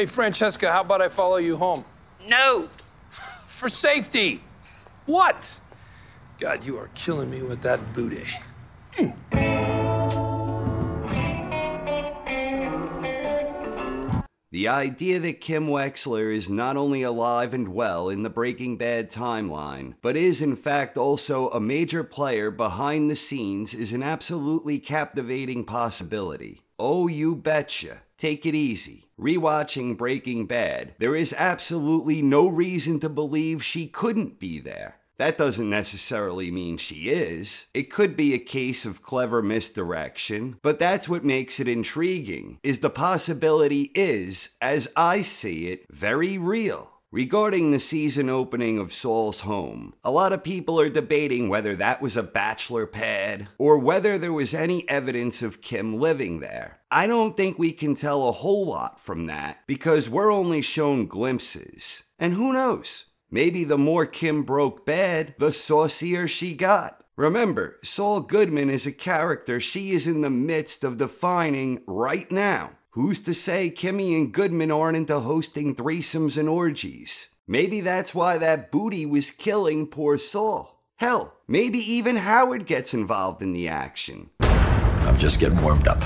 Hey, Francesca, how about I follow you home? No. For safety. What? God, you are killing me with that booty. Hmm. The idea that Kim Wexler is not only alive and well in the Breaking Bad timeline, but is in fact also a major player behind the scenes is an absolutely captivating possibility. Oh, you betcha. Take it easy. Rewatching Breaking Bad, there is absolutely no reason to believe she couldn't be there. That doesn't necessarily mean she is. It could be a case of clever misdirection, but that's what makes it intriguing. Is the possibility is, as I see it, very real. Regarding the season opening of Saul's Home, a lot of people are debating whether that was a bachelor pad or whether there was any evidence of Kim living there. I don't think we can tell a whole lot from that because we're only shown glimpses. And who knows? Maybe the more Kim broke bad, the saucier she got. Remember, Saul Goodman is a character she is in the midst of defining right now. Who's to say Kimmy and Goodman aren't into hosting threesomes and orgies? Maybe that's why that booty was killing poor Saul. Hell, maybe even Howard gets involved in the action. I'm just getting warmed up.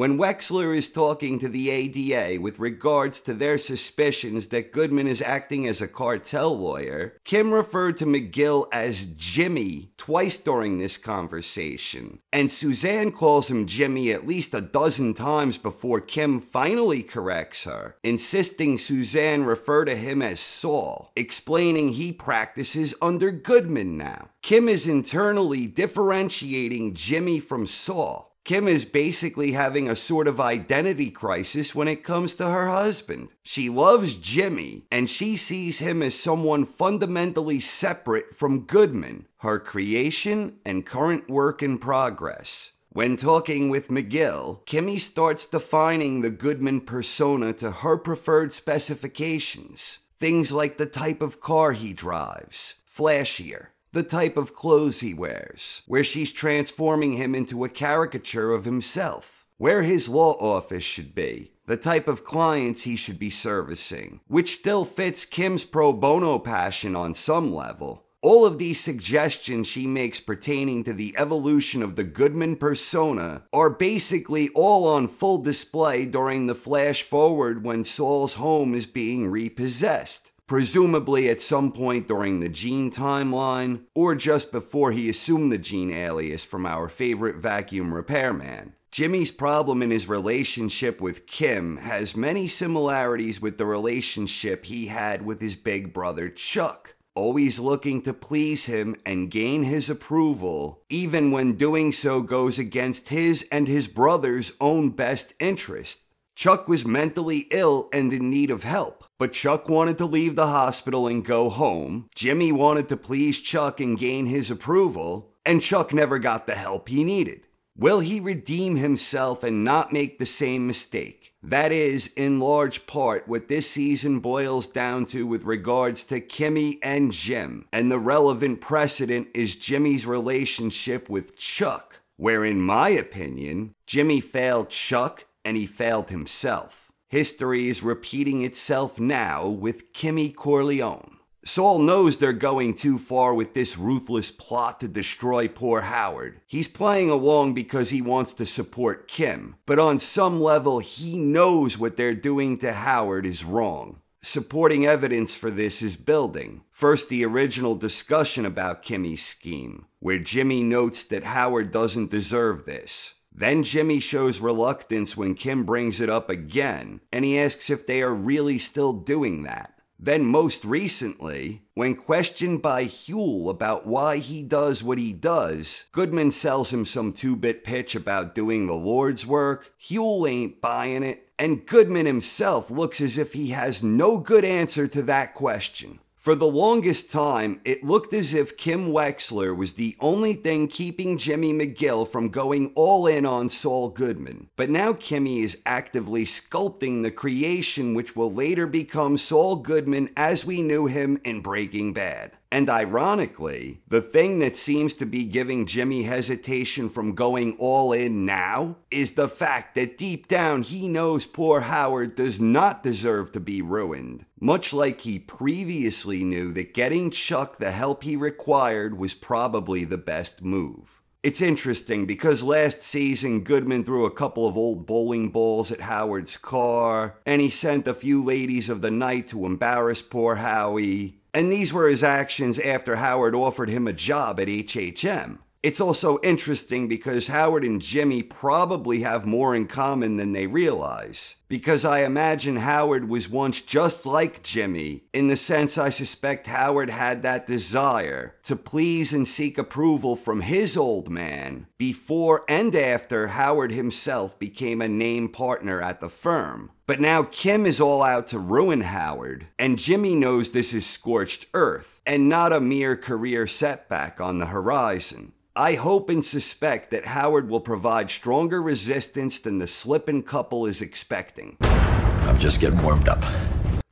When Wexler is talking to the ADA with regards to their suspicions that Goodman is acting as a cartel lawyer, Kim referred to McGill as Jimmy twice during this conversation, and Suzanne calls him Jimmy at least a dozen times before Kim finally corrects her, insisting Suzanne refer to him as Saul, explaining he practices under Goodman now. Kim is internally differentiating Jimmy from Saul. Kim is basically having a sort of identity crisis when it comes to her husband. She loves Jimmy, and she sees him as someone fundamentally separate from Goodman, her creation and current work in progress. When talking with McGill, Kimmy starts defining the Goodman persona to her preferred specifications. Things like the type of car he drives, flashier, the type of clothes he wears, where she's transforming him into a caricature of himself, where his law office should be, the type of clients he should be servicing, which still fits Kim's pro bono passion on some level. All of these suggestions she makes pertaining to the evolution of the Goodman persona are basically all on full display during the flash forward when Saul's home is being repossessed presumably at some point during the Gene timeline, or just before he assumed the Gene alias from our favorite vacuum repairman. Jimmy's problem in his relationship with Kim has many similarities with the relationship he had with his big brother Chuck. Always looking to please him and gain his approval, even when doing so goes against his and his brother's own best interest. Chuck was mentally ill and in need of help. But Chuck wanted to leave the hospital and go home. Jimmy wanted to please Chuck and gain his approval, and Chuck never got the help he needed. Will he redeem himself and not make the same mistake? That is, in large part, what this season boils down to with regards to Kimmy and Jim. And the relevant precedent is Jimmy's relationship with Chuck, where, in my opinion, Jimmy failed Chuck and he failed himself. History is repeating itself now with Kimmy Corleone. Saul knows they're going too far with this ruthless plot to destroy poor Howard. He's playing along because he wants to support Kim, but on some level, he knows what they're doing to Howard is wrong. Supporting evidence for this is building. First, the original discussion about Kimmy's scheme, where Jimmy notes that Howard doesn't deserve this. Then Jimmy shows reluctance when Kim brings it up again, and he asks if they are really still doing that. Then, most recently, when questioned by Huell about why he does what he does, Goodman sells him some two bit pitch about doing the Lord's work. Huell ain't buying it, and Goodman himself looks as if he has no good answer to that question. For the longest time, it looked as if Kim Wexler was the only thing keeping Jimmy McGill from going all in on Saul Goodman. But now Kimmy is actively sculpting the creation which will later become Saul Goodman as we knew him in Breaking Bad. And ironically, the thing that seems to be giving Jimmy hesitation from going all in now is the fact that deep down he knows poor Howard does not deserve to be ruined. Much like he previously knew that getting Chuck the help he required was probably the best move. It's interesting because last season Goodman threw a couple of old bowling balls at Howard's car, and he sent a few ladies of the night to embarrass poor Howie. And these were his actions after Howard offered him a job at HHM. It's also interesting because Howard and Jimmy probably have more in common than they realize. Because I imagine Howard was once just like Jimmy, in the sense I suspect Howard had that desire to please and seek approval from his old man before and after Howard himself became a name partner at the firm. But now Kim is all out to ruin Howard, and Jimmy knows this is scorched earth and not a mere career setback on the horizon. I hope and suspect that Howard will provide stronger resistance than the slippin' couple is expecting. I'm just getting warmed up.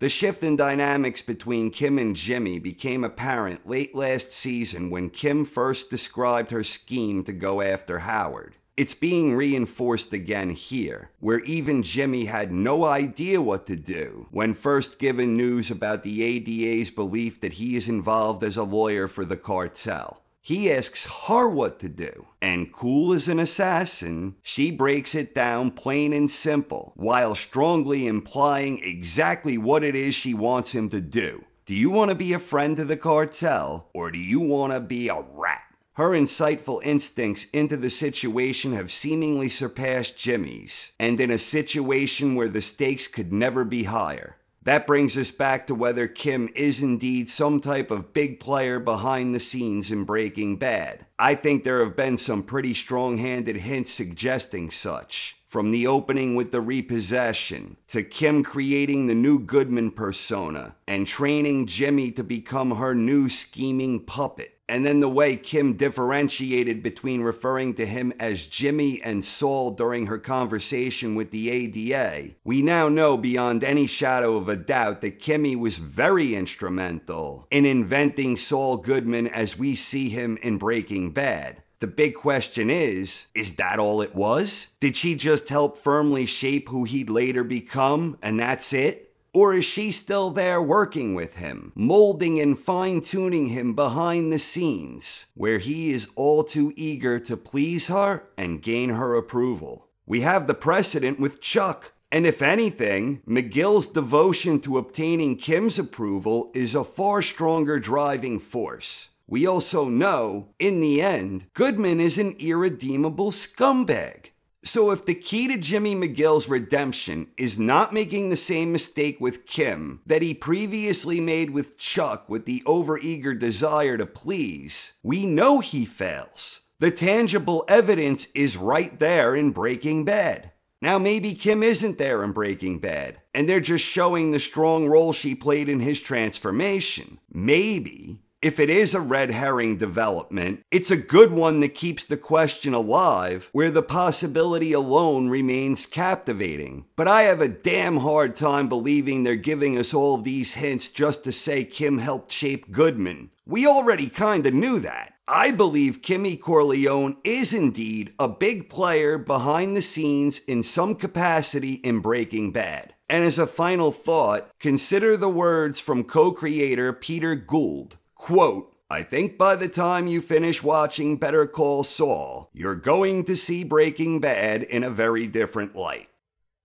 The shift in dynamics between Kim and Jimmy became apparent late last season when Kim first described her scheme to go after Howard. It's being reinforced again here, where even Jimmy had no idea what to do when first given news about the ADA's belief that he is involved as a lawyer for the cartel. He asks her what to do, and cool as an assassin, she breaks it down plain and simple, while strongly implying exactly what it is she wants him to do. Do you want to be a friend to the cartel, or do you want to be a rat? Her insightful instincts into the situation have seemingly surpassed Jimmy's, and in a situation where the stakes could never be higher. That brings us back to whether Kim is indeed some type of big player behind the scenes in Breaking Bad. I think there have been some pretty strong handed hints suggesting such. From the opening with the repossession, to Kim creating the new Goodman persona, and training Jimmy to become her new scheming puppet. And then the way Kim differentiated between referring to him as Jimmy and Saul during her conversation with the ADA, we now know beyond any shadow of a doubt that Kimmy was very instrumental in inventing Saul Goodman as we see him in Breaking Bad. The big question is is that all it was? Did she just help firmly shape who he'd later become, and that's it? Or is she still there working with him, molding and fine tuning him behind the scenes, where he is all too eager to please her and gain her approval? We have the precedent with Chuck. And if anything, McGill's devotion to obtaining Kim's approval is a far stronger driving force. We also know, in the end, Goodman is an irredeemable scumbag. So, if the key to Jimmy McGill's redemption is not making the same mistake with Kim that he previously made with Chuck with the overeager desire to please, we know he fails. The tangible evidence is right there in Breaking Bad. Now, maybe Kim isn't there in Breaking Bad, and they're just showing the strong role she played in his transformation. Maybe if it is a red herring development, it's a good one that keeps the question alive, where the possibility alone remains captivating. But I have a damn hard time believing they're giving us all these hints just to say Kim helped shape Goodman. We already kinda knew that. I believe Kimmy Corleone is indeed a big player behind the scenes in some capacity in Breaking Bad. And as a final thought, consider the words from co creator Peter Gould. Quote, I think by the time you finish watching Better Call Saul, you're going to see Breaking Bad in a very different light.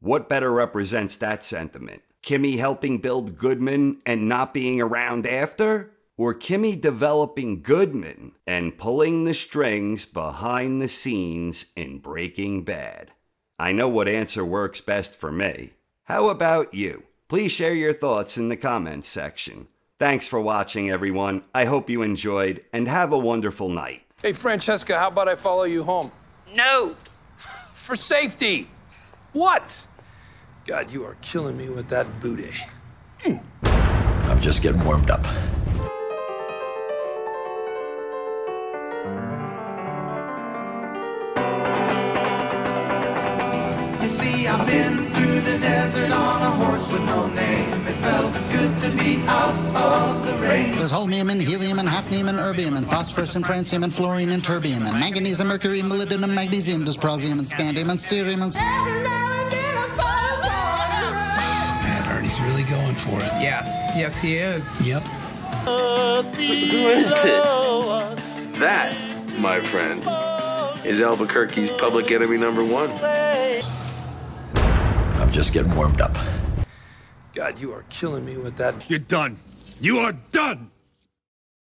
What better represents that sentiment? Kimmy helping build Goodman and not being around after? Or Kimmy developing Goodman and pulling the strings behind the scenes in Breaking Bad? I know what answer works best for me. How about you? Please share your thoughts in the comments section. Thanks for watching, everyone. I hope you enjoyed, and have a wonderful night. Hey, Francesca, how about I follow you home? No. For safety. What? God, you are killing me with that booty. I'm just getting warmed up. You see, I've been through the desert on a horse with no name. It felt good There's holmium and helium and hafnium and erbium and phosphorus and francium and fluorine and terbium and manganese and mercury and molybdenum and magnesium, dysprosium and scandium and cerium and... Man, Ernie's really going for it. Yes, yes, he is. Yep. Who is this? That, my friend, is Albuquerque's public enemy number one. Just getting warmed up. God, you are killing me with that. You're done. You are done!